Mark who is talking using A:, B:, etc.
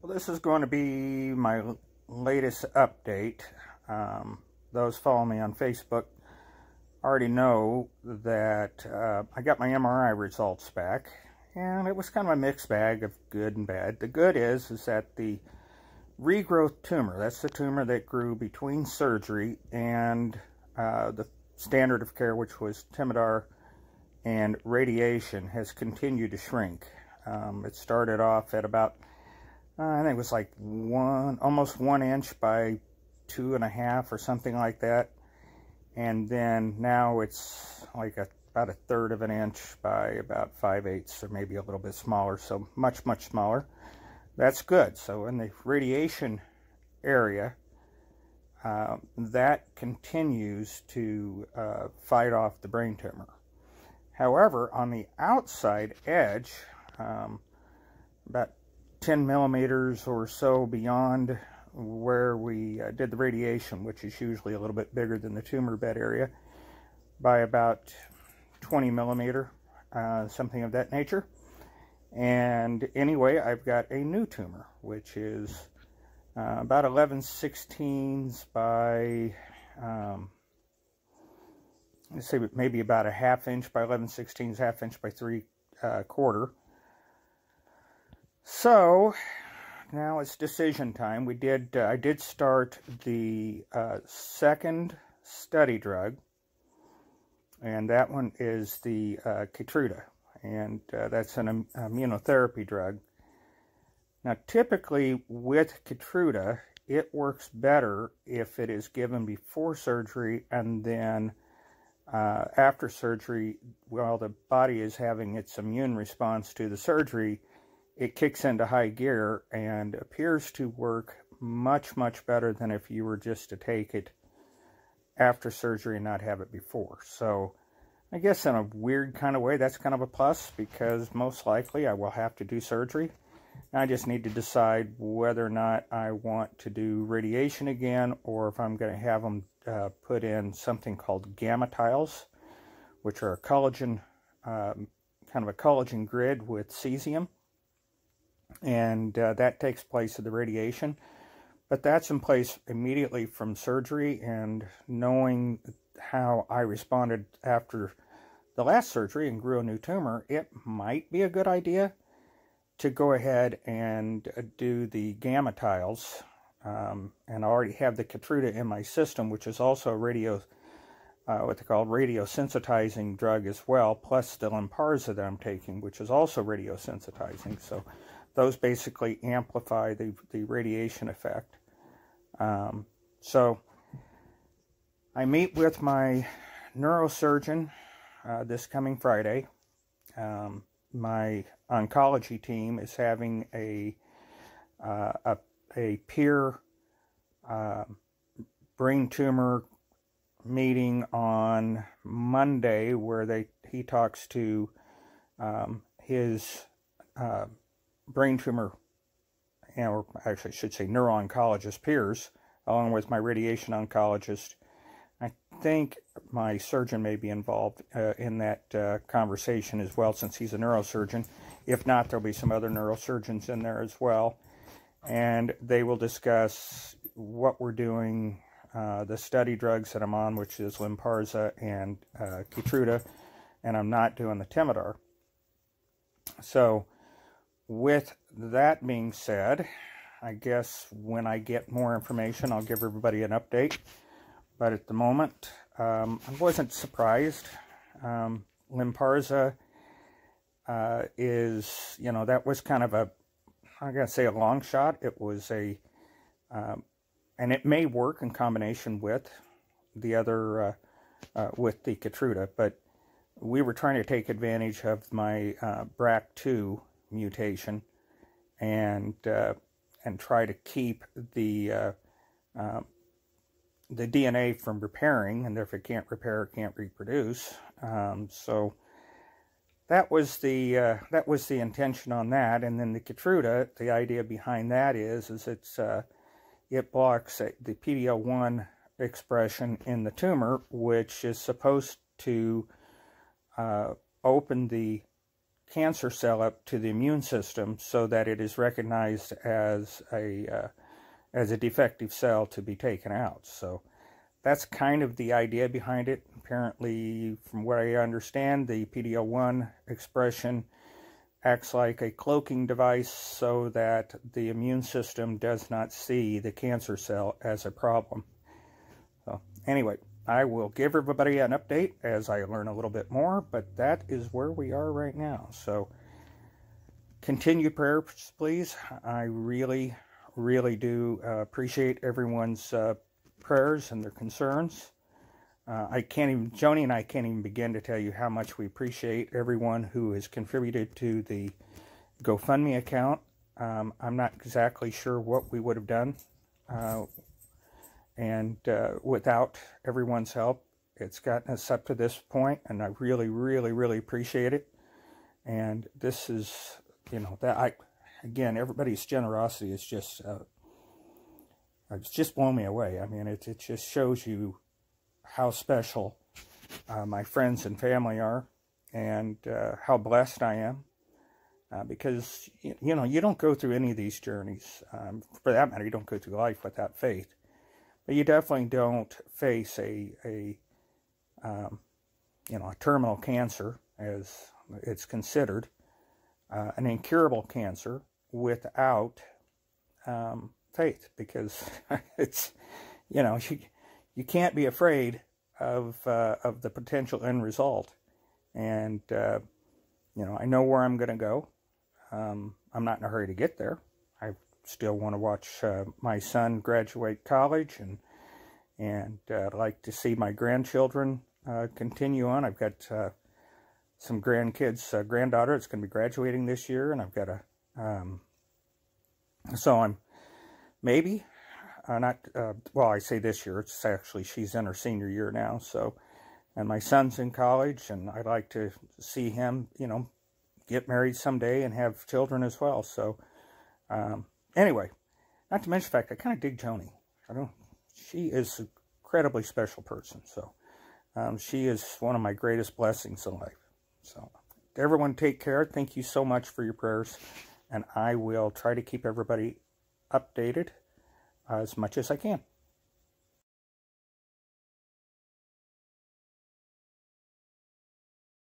A: Well, this is going to be my latest update. Um, those follow me on Facebook already know that uh, I got my MRI results back, and it was kind of a mixed bag of good and bad. The good is, is that the regrowth tumor, that's the tumor that grew between surgery and uh, the standard of care, which was Temodar and radiation, has continued to shrink. Um, it started off at about uh, I think it was like one, almost one inch by two and a half or something like that. And then now it's like a, about a third of an inch by about five eighths or maybe a little bit smaller. So much, much smaller. That's good. So in the radiation area, uh, that continues to uh, fight off the brain tumor. However, on the outside edge, um, about 10 millimeters or so beyond where we uh, did the radiation, which is usually a little bit bigger than the tumor bed area, by about 20 millimeter, uh, something of that nature. And anyway, I've got a new tumor, which is uh, about 11 sixteens by, um, let's say maybe about a half inch by 11 sixteens, half inch by three uh, quarter. So now it's decision time. We did. Uh, I did start the uh, second study drug, and that one is the uh, Keytruda, and uh, that's an immunotherapy drug. Now, typically with Keytruda, it works better if it is given before surgery and then uh, after surgery, while the body is having its immune response to the surgery it kicks into high gear and appears to work much, much better than if you were just to take it after surgery and not have it before. So I guess in a weird kind of way, that's kind of a plus because most likely I will have to do surgery. I just need to decide whether or not I want to do radiation again or if I'm going to have them uh, put in something called gamma tiles, which are a collagen, um, kind of a collagen grid with cesium and uh, that takes place of the radiation. But that's in place immediately from surgery, and knowing how I responded after the last surgery and grew a new tumor, it might be a good idea to go ahead and uh, do the gamma tiles. Um, and I already have the Keytruda in my system, which is also a radio, uh, what they call radiosensitizing drug as well, plus the Lynparza that I'm taking, which is also radiosensitizing. So those basically amplify the, the radiation effect. Um, so I meet with my neurosurgeon uh, this coming Friday. Um, my oncology team is having a uh, a, a, peer uh, brain tumor meeting on Monday where they he talks to um, his uh, brain tumor, or actually should say neuro-oncologist peers, along with my radiation oncologist. I think my surgeon may be involved uh, in that uh, conversation as well, since he's a neurosurgeon. If not, there'll be some other neurosurgeons in there as well. And they will discuss what we're doing, uh, the study drugs that I'm on, which is Lynparza and uh, Keytruda, and I'm not doing the Temodar. So, with that being said, I guess when I get more information, I'll give everybody an update. But at the moment, um, I wasn't surprised. Um, Lynparza uh, is, you know, that was kind of a, I'm going to say a long shot. It was a, um, and it may work in combination with the other, uh, uh, with the Keytruda, but we were trying to take advantage of my uh, BRCA2 mutation and uh, and try to keep the uh, uh, the DNA from repairing, and if it can't repair, it can't reproduce. Um, so that was the uh, that was the intention on that, and then the Keytruda. The idea behind that is is it's uh, it blocks the PD-L1 expression in the tumor, which is supposed to uh, open the cancer cell up to the immune system so that it is recognized as a uh, as a defective cell to be taken out. So that's kind of the idea behind it. Apparently, from what I understand, the PD-L1 expression acts like a cloaking device so that the immune system does not see the cancer cell as a problem. So anyway, I will give everybody an update as I learn a little bit more, but that is where we are right now. So continue prayers, please. I really, really do uh, appreciate everyone's uh, prayers and their concerns. Uh, I can't even, Joni and I can't even begin to tell you how much we appreciate everyone who has contributed to the GoFundMe account. Um, I'm not exactly sure what we would have done. And uh, without everyone's help, it's gotten us up to this point, and I really, really, really appreciate it. And this is, you know, that I, again, everybody's generosity is just, uh, it's just blown me away. I mean, it, it just shows you how special uh, my friends and family are and uh, how blessed I am. Uh, because, you, you, know, you don't go through any of these journeys. Um, for that matter, you don't go through life without faith. You definitely don't face a, a um, you know, a terminal cancer, as it's considered, uh, an incurable cancer, without um, faith. Because it's, you know, you, you can't be afraid of uh, of the potential end result. And uh, you know, I know where I'm going to go. Um, I'm not in a hurry to get there. I still want to watch uh, my son graduate college, and and uh, like to see my grandchildren uh, continue on. I've got uh, some grandkids, a granddaughter that's going to be graduating this year, and I've got a um, so I'm maybe uh, not, uh, well, I say this year, it's actually, she's in her senior year now, so, and my son's in college, and I'd like to see him, you know, get married someday and have children as well, so, um, anyway, not to mention the fact, I kind of dig Joni, I don't, she is an incredibly special person, so, um, she is one of my greatest blessings in life, so, everyone take care, thank you so much for your prayers, and I will try to keep everybody updated as much as I can.